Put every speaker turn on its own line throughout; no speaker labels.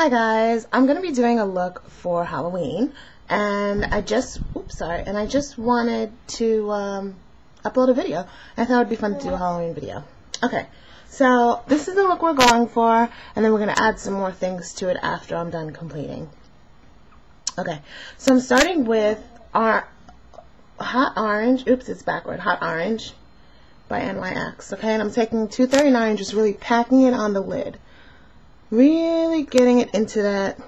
Hi guys, I'm going to be doing a look for Halloween and I just, oops sorry, and I just wanted to um, upload a video. I thought it would be fun to do a Halloween video. Okay, so this is the look we're going for and then we're going to add some more things to it after I'm done completing. Okay, so I'm starting with our Hot Orange, oops it's backward, Hot Orange by NYX, okay, and I'm taking 239 just really packing it on the lid really getting it into that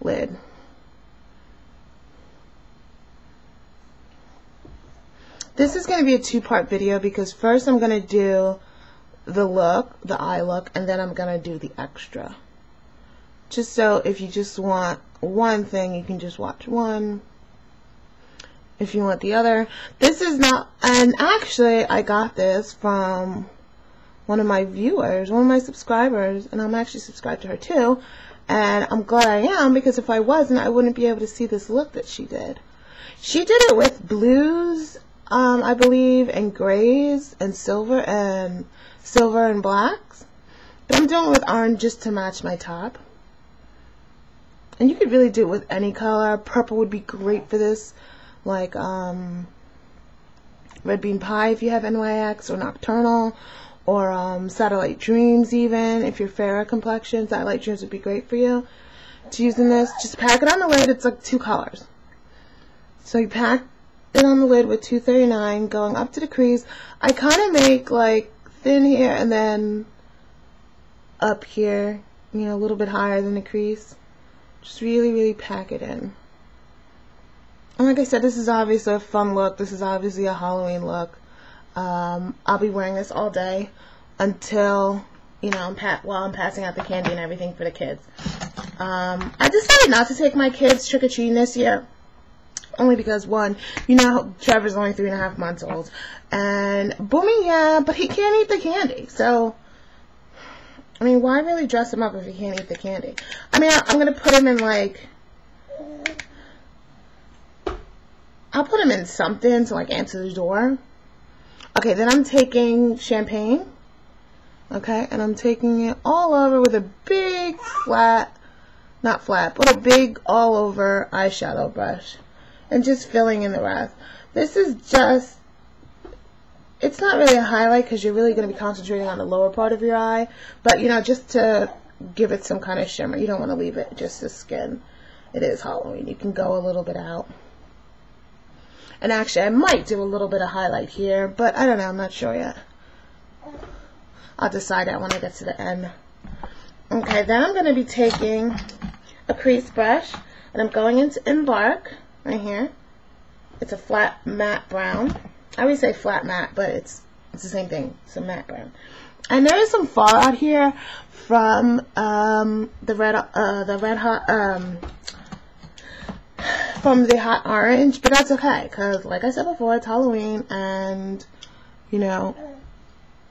lid. This is going to be a two-part video because first I'm going to do the look, the eye look, and then I'm going to do the extra. Just so if you just want one thing, you can just watch one. If you want the other. This is not, and actually I got this from one of my viewers, one of my subscribers, and I'm actually subscribed to her too. And I'm glad I am because if I wasn't, I wouldn't be able to see this look that she did. She did it with blues, um, I believe, and grays and silver and silver and blacks. But I'm doing it with orange just to match my top. And you could really do it with any color. Purple would be great for this. Like um, Red Bean Pie if you have NYX or Nocturnal or um, Satellite Dreams even. If you're fairer complexion, Satellite Dreams would be great for you. To using this, just pack it on the lid. It's like two colors. So you pack it on the lid with 239 going up to the crease. I kind of make like thin here and then up here, you know, a little bit higher than the crease. Just really, really pack it in. And like I said, this is obviously a fun look. This is obviously a Halloween look. Um, I'll be wearing this all day until, you know, I'm pa while I'm passing out the candy and everything for the kids. Um, I decided not to take my kids trick-or-treating this year. Only because, one, you know, Trevor's only three and a half months old. And Boomy, yeah, but he can't eat the candy. So, I mean, why really dress him up if he can't eat the candy? I mean, I, I'm going to put him in, like, I'll put him in something to, like, answer the door. Okay, then I'm taking champagne. Okay, and I'm taking it all over with a big flat, not flat, but a big all over eyeshadow brush. And just filling in the rest. This is just, it's not really a highlight because you're really going to be concentrating on the lower part of your eye. But, you know, just to give it some kind of shimmer. You don't want to leave it just the skin. It is Halloween. You can go a little bit out. And actually, I might do a little bit of highlight here, but I don't know. I'm not sure yet. I'll decide that when I get to the end. Okay, then I'm going to be taking a crease brush, and I'm going into Embark right here. It's a flat matte brown. I always say flat matte, but it's it's the same thing. It's a matte brown. And there is some fallout here from um, the red uh, the red hot um, from the hot orange, but that's okay because, like I said before, it's Halloween, and you know,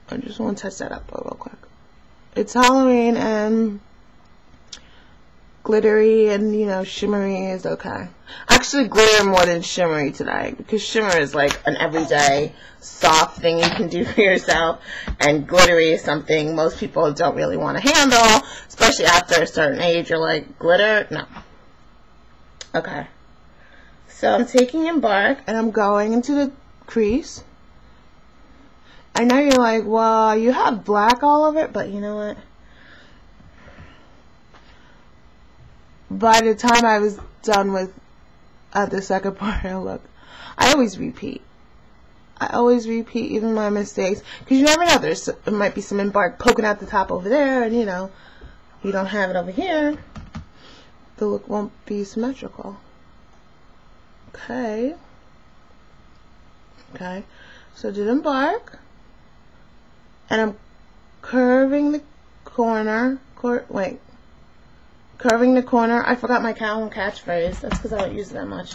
I just want to touch that up real quick. It's Halloween, and glittery and you know shimmery is okay. Actually, glitter more than shimmery today because shimmer is like an everyday soft thing you can do for yourself, and glittery is something most people don't really want to handle, especially after a certain age. You're like glitter, no. Okay. So I'm taking Embark and I'm going into the crease. I know you're like, well, you have black all over it, but you know what? By the time I was done with uh, the second part of look, I always repeat. I always repeat even my mistakes because you never know. There's there might be some embark poking out the top over there, and you know, you don't have it over here. The look won't be symmetrical. Okay. Okay. So did embark. And I'm curving the corner. Cor wait. Curving the corner. I forgot my Calvin catchphrase. That's because I don't use it that much.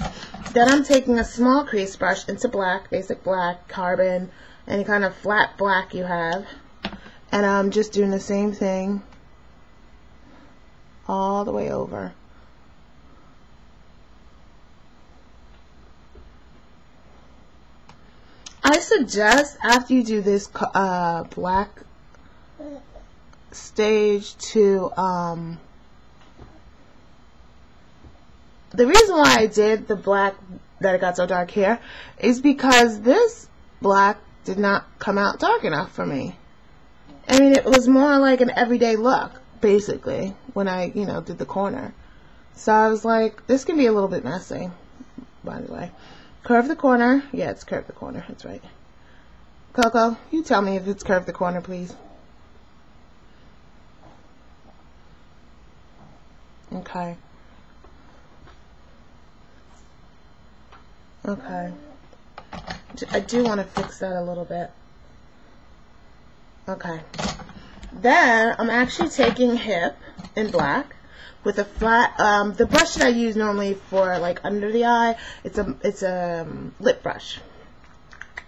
Then I'm taking a small crease brush into black, basic black, carbon, any kind of flat black you have. And I'm just doing the same thing all the way over. I suggest after you do this uh, black stage to um, the reason why I did the black that it got so dark here is because this black did not come out dark enough for me. I mean, it was more like an everyday look, basically, when I, you know, did the corner. So I was like, this can be a little bit messy, by the way. Curve the corner. Yeah, it's curve the corner. That's right. Coco, you tell me if it's curve the corner, please. Okay. Okay. I do want to fix that a little bit. Okay. Then I'm actually taking hip in black with a flat, um, the brush that I use normally for like under the eye, it's a, it's a um, lip brush.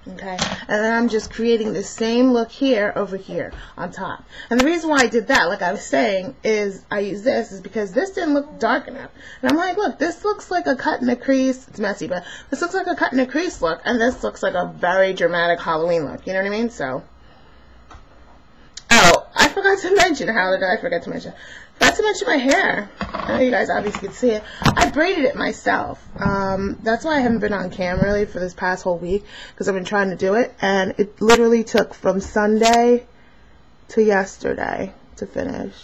Okay, and then I'm just creating the same look here over here on top. And the reason why I did that, like I was saying, is I use this is because this didn't look dark enough. And I'm like, look, this looks like a cut in a crease. It's messy, but this looks like a cut in a crease look, and this looks like a very dramatic Halloween look. You know what I mean? So, oh, I forgot to mention, how did I forget to mention? Not to of my hair. I know you guys obviously can see it. I braided it myself. Um, that's why I haven't been on camera really for this past whole week because I've been trying to do it. And it literally took from Sunday to yesterday to finish.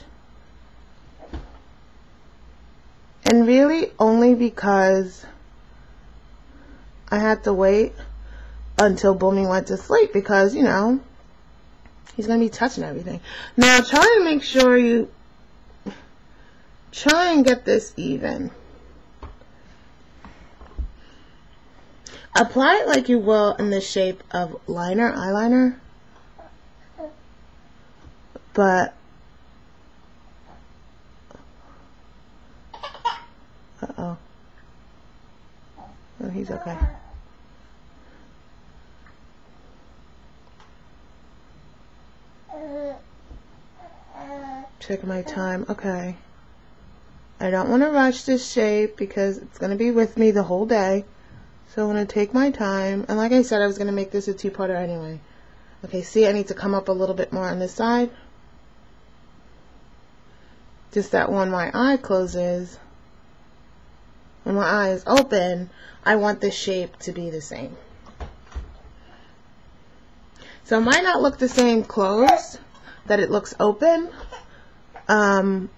And really only because I had to wait until Boomy went to sleep because, you know, he's going to be touching everything. Now, try to make sure you try and get this even. Apply it like you will in the shape of liner, eyeliner. But, uh-oh. Oh, he's okay. Check my time. Okay. I don't want to rush this shape because it's going to be with me the whole day. So I'm going to take my time. And like I said, I was going to make this a two-parter anyway. Okay, see, I need to come up a little bit more on this side. Just that when my eye closes, when my eye is open, I want the shape to be the same. So it might not look the same closed that it looks open. Um,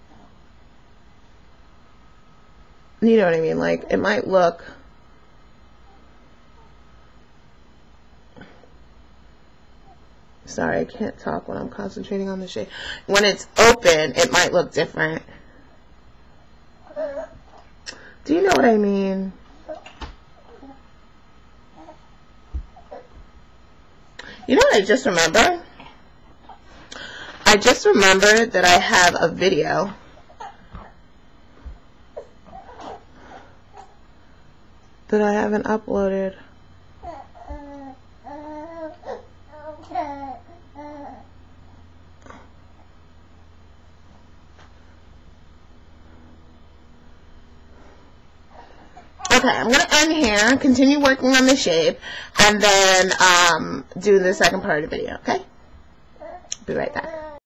you know what I mean? Like, it might look... Sorry, I can't talk when I'm concentrating on the shape. When it's open, it might look different. Do you know what I mean? You know what I just remember? I just remembered that I have a video that I haven't uploaded. Okay, I'm going to end here, continue working on the shape, and then um, do the second part of the video, okay? Be right back.